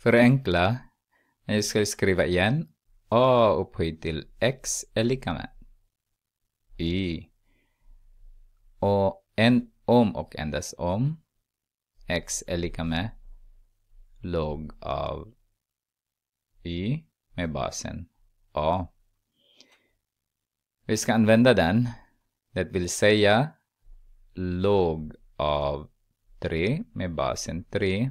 förenkla. Jag ska skriva igen. a upphöjt till x är lika med y. Och en, om och endast om x är lika med log av y med basen a. Vi ska använda den. Det vill säga log av 3 med basen 3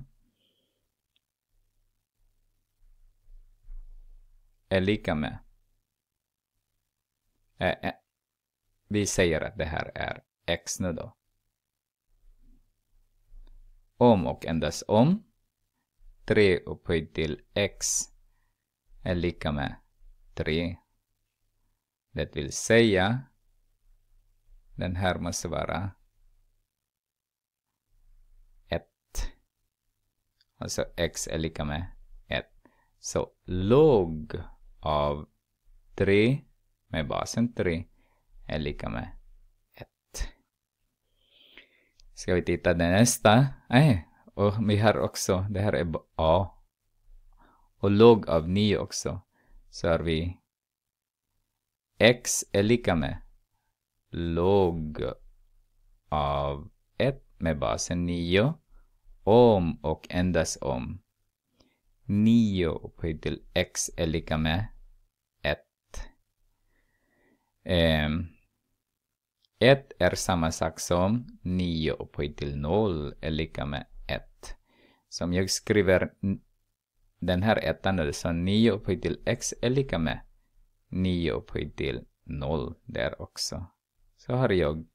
är lika med äh, vi säger att det här är x nu då. Om och endast om 3 upphöjt till x är lika med 3. Det vill säga den här måste vara 1. Alltså x är lika med 1. Så log av 3 med basen 3 är lika med 1. Ska vi titta på nästa? Nej, och vi har också, det här är A. Och log av 9 också. Så har vi x är lika med log av 1 med basen 9 om och endast om 9 upphöjt till x är lika med 1. Um, 1 är samma sak som 9 upphöjt till 0 är lika med 1. Så om jag skriver den här ettan, alltså 9 upphöjt till x är lika med 9 upphöjt till 0 där också. Så har jag.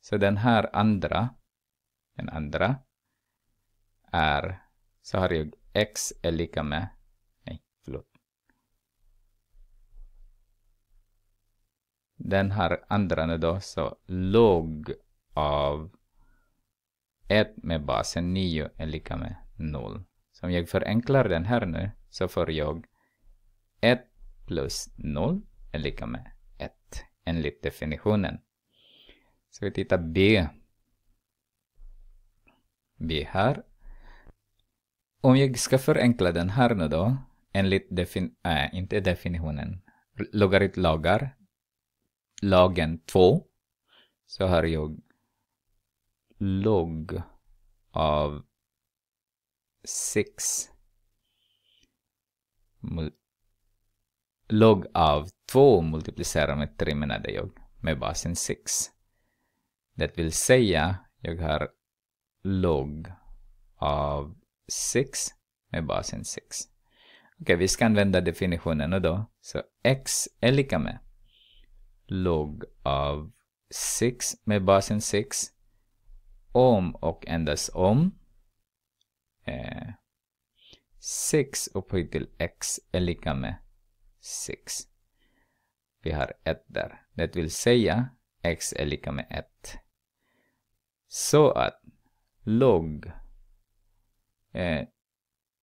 Så den här andra, den andra är, så har jag x är lika med, nej, förlåt. Den här andra nu då, så log av 1 med basen 9 är lika med 0. Så om jag förenklar den här nu så får jag 1 plus 0 är lika med 1 enligt definitionen. Så vi tittar B. B här. Om jag ska förenkla den här nu då, enligt defin äh, inte definitionen, logaritlagar, lagen 2, så har jag log av 6 log av 2 multiplicerar med 3 menade jag med basen 6. Det vill säga, jag har log av 6 med basen 6. Okej, okay, vi ska använda definitionen och då. Så x är lika med log av 6 med basen 6 om och endast om eh, 6 upphöjt till x är lika med 6. Vi har 1 där. Det vill säga x är lika med 1. Så att log eh,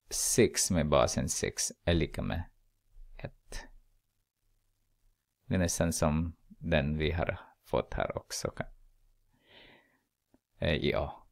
6 med basen 6 är lika med 1. Det är nästan som den vi har fått här också. Eh, ja.